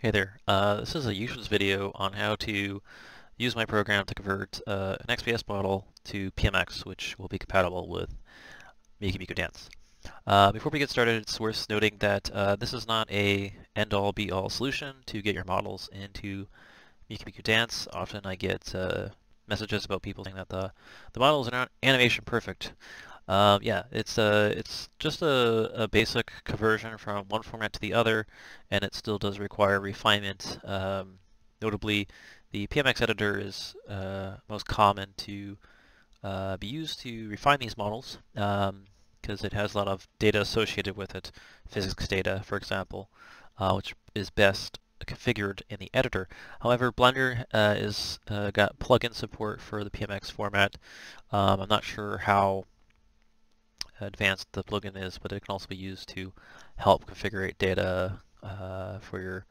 Hey there, uh, this is a user's video on how to use my program to convert uh, an XPS model to PMX, which will be compatible with Miku Miku Dance. Uh, before we get started, it's worth noting that uh, this is not a end-all be-all solution to get your models into Miku Miku Dance. Often I get uh, messages about people saying that the, the models are not animation perfect. Um, yeah, it's uh, it's just a, a basic conversion from one format to the other, and it still does require refinement. Um, notably, the PMX editor is uh, most common to uh, be used to refine these models because um, it has a lot of data associated with it, physics data, for example, uh, which is best configured in the editor. However, Blender uh, is uh, got plugin support for the PMX format. Um, I'm not sure how advanced the plugin is, but it can also be used to help configure data uh, for your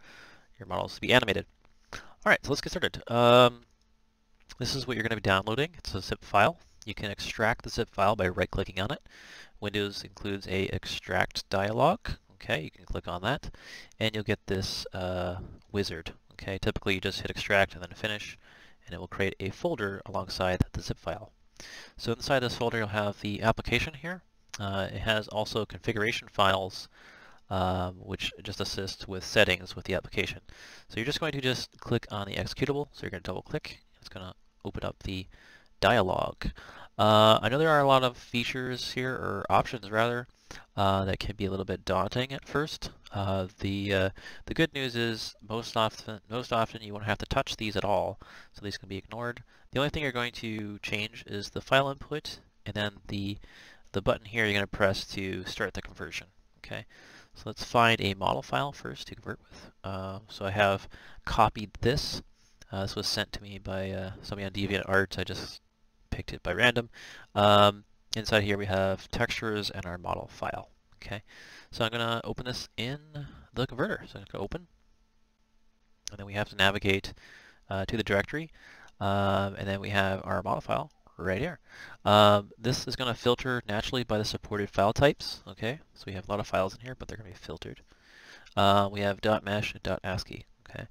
your models to be animated. All right, so let's get started. Um, this is what you're going to be downloading. It's a zip file. You can extract the zip file by right-clicking on it. Windows includes a extract dialog. Okay, you can click on that, and you'll get this uh, wizard. Okay, typically you just hit extract and then finish, and it will create a folder alongside the zip file. So inside this folder you'll have the application here, uh, it has also configuration files um, which just assist with settings with the application. So you're just going to just click on the executable. So you're going to double click. It's going to open up the dialog. Uh, I know there are a lot of features here, or options rather, uh, that can be a little bit daunting at first. Uh, the uh, the good news is most often most often you won't have to touch these at all, so these can be ignored. The only thing you're going to change is the file input and then the the button here you're going to press to start the conversion. Okay, so let's find a model file first to convert with. Uh, so I have copied this. Uh, this was sent to me by uh, somebody on DeviantArt. I just picked it by random. Um, inside here we have textures and our model file. Okay, so I'm going to open this in the converter. So I'm going to open, and then we have to navigate uh, to the directory, um, and then we have our model file right here. Um, this is going to filter naturally by the supported file types. Okay, so we have a lot of files in here, but they're going to be filtered. Uh, we have .mesh and .ascii. Okay,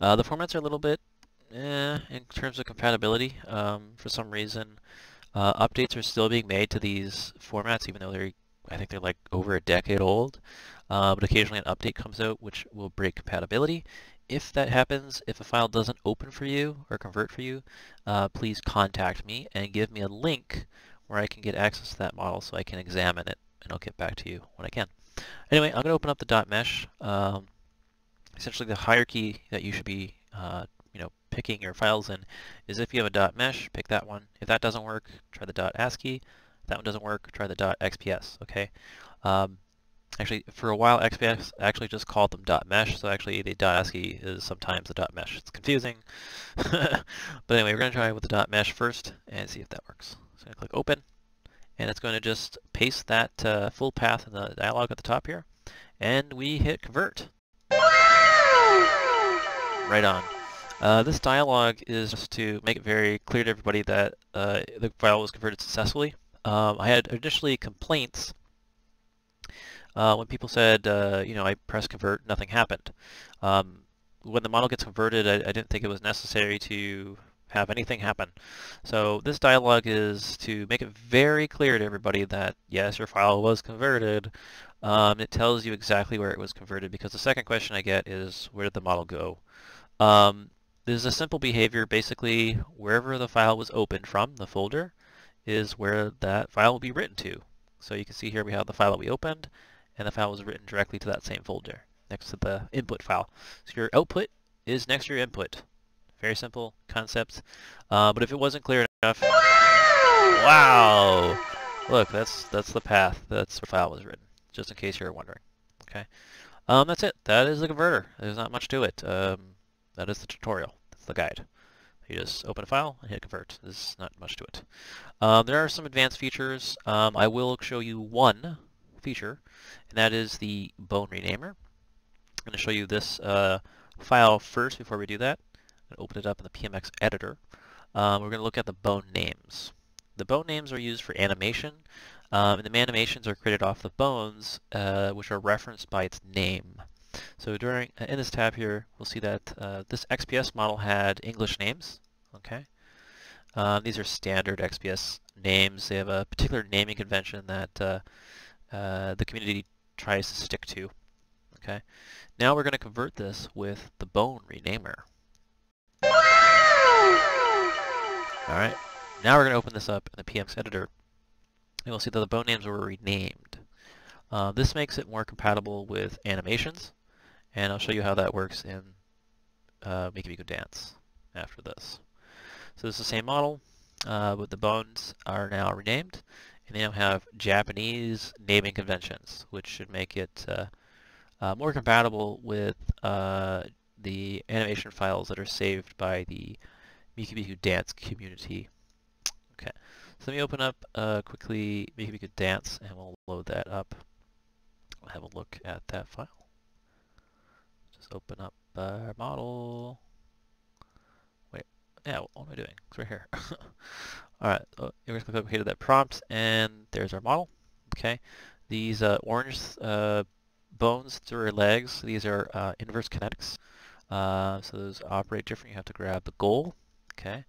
uh, the formats are a little bit eh, in terms of compatibility. Um, for some reason, uh, updates are still being made to these formats, even though they're I think they're like over a decade old. Uh, but occasionally an update comes out which will break compatibility if that happens, if a file doesn't open for you or convert for you, uh, please contact me and give me a link where I can get access to that model so I can examine it and I'll get back to you when I can. Anyway, I'm going to open up the .mesh. Um, essentially the hierarchy that you should be uh, you know, picking your files in is if you have a .mesh, pick that one. If that doesn't work, try the .ascii. If that one doesn't work, try the .xps, okay? Um, Actually, for a while, XPS actually just called them .mesh, so actually the .ascii is sometimes the .mesh. It's confusing. but anyway, we're going to try with the .mesh first and see if that works. So I'm going to click Open, and it's going to just paste that uh, full path in the dialog at the top here, and we hit Convert. Right on. Uh, this dialog is just to make it very clear to everybody that uh, the file was converted successfully. Um, I had initially complaints uh, when people said, uh, you know, I press convert, nothing happened. Um, when the model gets converted, I, I, didn't think it was necessary to have anything happen. So this dialog is to make it very clear to everybody that, yes, your file was converted. Um, it tells you exactly where it was converted because the second question I get is, where did the model go? Um, this is a simple behavior. Basically, wherever the file was opened from, the folder, is where that file will be written to. So you can see here we have the file that we opened, and the file was written directly to that same folder next to the input file. So your output is next to your input. Very simple concept. Uh, but if it wasn't clear enough, wow! Look, that's that's the path. That's the file was written. Just in case you're wondering. Okay. Um, that's it. That is the converter. There's not much to it. Um, that is the tutorial. That's the guide. You just open a file and hit convert. There's not much to it. Um, there are some advanced features. Um, I will show you one feature, and that is the bone renamer. I'm going to show you this uh, file first before we do that. I'm going to open it up in the PMX editor. Um, we're going to look at the bone names. The bone names are used for animation, um, and the animations are created off the bones, uh, which are referenced by its name. So during uh, in this tab here, we'll see that uh, this XPS model had English names. Okay, um, these are standard XPS names. They have a particular naming convention that uh, uh, the community tries to stick to. Okay, now we're going to convert this with the bone renamer. All right, now we're going to open this up in the PMX editor, and we'll see that the bone names were renamed. Uh, this makes it more compatible with animations, and I'll show you how that works in uh, Miku Miku Dance after this. So this is the same model, uh, but the bones are now renamed, and they now have Japanese naming conventions, which should make it uh, uh, more compatible with uh, the animation files that are saved by the Miku Miku Dance community. Okay, so let me open up uh, quickly Miku Miku Dance and we'll load that up. We'll have a look at that file. Just open up our model. Wait, yeah, what am I doing? It's right here. Alright, we're going to OK to that prompt and there's our model. Okay, these uh, orange uh, bones through our legs, these are uh, inverse kinetics. Uh, so those operate different. You have to grab the goal Okay,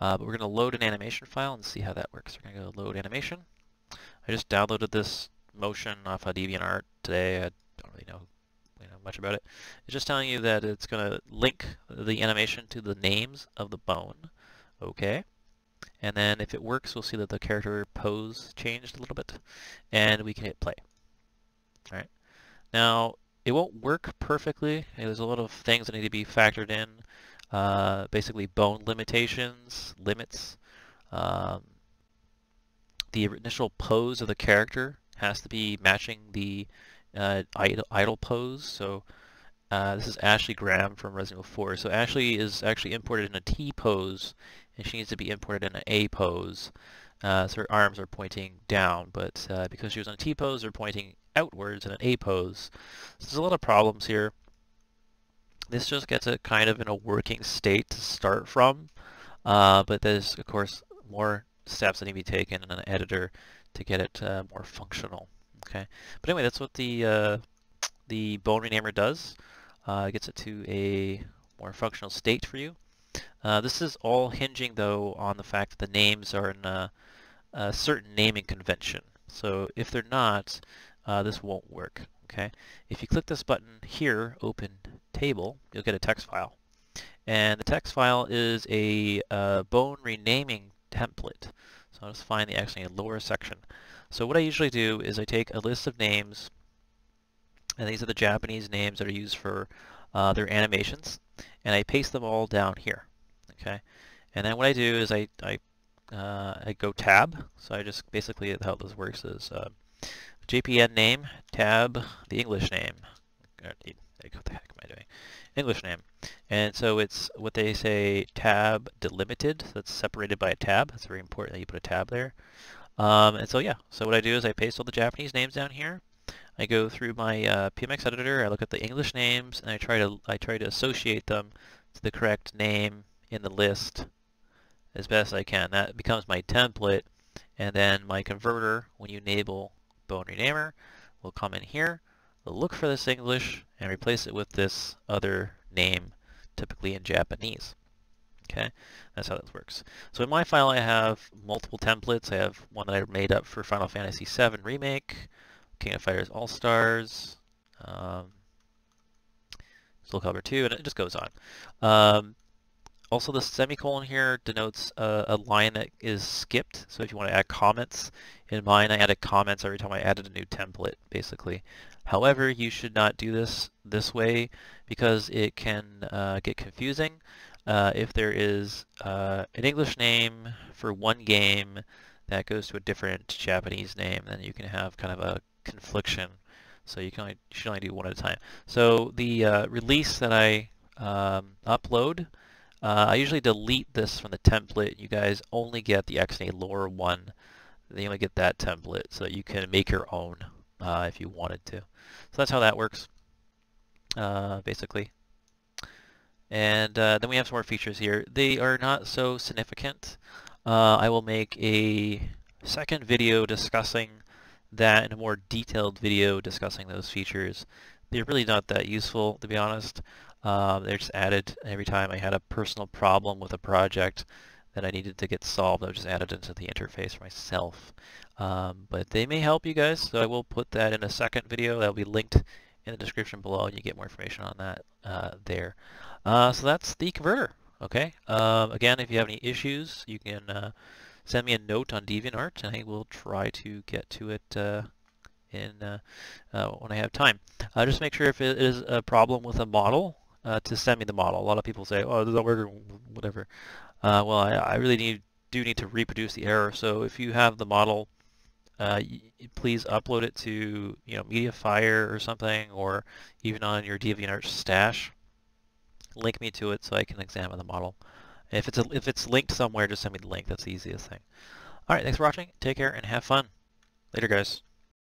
uh, but we're going to load an animation file and see how that works. We're going to go load animation. I just downloaded this motion off of DeviantArt today. I don't really know, you know much about it. It's just telling you that it's going to link the animation to the names of the bone. Okay. And then if it works, we'll see that the character pose changed a little bit. And we can hit play. Alright. Now, it won't work perfectly. There's a lot of things that need to be factored in uh, basically bone limitations, limits. Um, the initial pose of the character has to be matching the uh, idle, idle pose. So uh, this is Ashley Graham from Resident Evil 4. So Ashley is actually imported in a T pose, and she needs to be imported in an A pose. Uh, so her arms are pointing down, but uh, because she was on a T pose, they're pointing outwards in an A pose. So there's a lot of problems here. This just gets it kind of in a working state to start from, uh, but there's, of course, more steps that need to be taken in an editor to get it uh, more functional. Okay, but anyway, that's what the uh, the bone renamer does. Uh, it gets it to a more functional state for you. Uh, this is all hinging, though, on the fact that the names are in a, a certain naming convention. So if they're not, uh, this won't work. Okay, if you click this button here, open table, you'll get a text file. And the text file is a uh, bone renaming template. So I'll just find the actually lower section. So what I usually do is I take a list of names, and these are the Japanese names that are used for uh, their animations, and I paste them all down here. Okay, and then what I do is I I, uh, I go tab. So I just basically how this works is uh, JPN name tab the English name. What the heck am I doing? English name. And so it's what they say tab delimited. So that's separated by a tab. it's very important that you put a tab there. Um, and so yeah, so what I do is I paste all the Japanese names down here. I go through my uh, PMX editor. I look at the English names, and I try to I try to associate them to the correct name in the list as best I can. That becomes my template, and then my converter, when you enable Bone Renamer, will come in here look for this English and replace it with this other name, typically in Japanese. Okay, that's how this works. So in my file I have multiple templates. I have one that I made up for Final Fantasy VII Remake, King of Fighters All-Stars, um, Soul Calibur 2, and it just goes on. Um, also the semicolon here denotes a, a, line that is skipped. So if you want to add comments, in mine I added comments every time I added a new template, basically. However, you should not do this this way because it can uh, get confusing. Uh, if there is uh, an English name for one game that goes to a different Japanese name, then you can have kind of a confliction. So you can only, you should only do one at a time. So the uh, release that I um, upload, uh, I usually delete this from the template. You guys only get the XNALara one. You only get that template so that you can make your own uh, if you wanted to. So that's how that works, uh, basically. And uh, then we have some more features here. They are not so significant. Uh, I will make a second video discussing that and a more detailed video discussing those features they're really not that useful, to be honest. Um, they're just added every time I had a personal problem with a project that I needed to get solved. I just added into the interface myself. Um, but they may help you guys, so I will put that in a second video. That'll be linked in the description below, and you get more information on that uh, there. Uh, so that's the converter. Okay. Um, again, if you have any issues, you can uh, send me a note on DeviantArt, and I will try to get to it uh, in uh, uh, when I have time. just make sure if it is a problem with a model to send me the model. A lot of people say, "Oh, does that work?" or whatever. well, I, I really need do need to reproduce the error. So if you have the model uh, please upload it to you know Mediafire or something, or even on your DeviantArt stash. Link me to it so I can examine the model. If it's a, if it's linked somewhere, just send me the link. That's the easiest thing. All right, thanks for watching. Take care and have fun. Later, guys.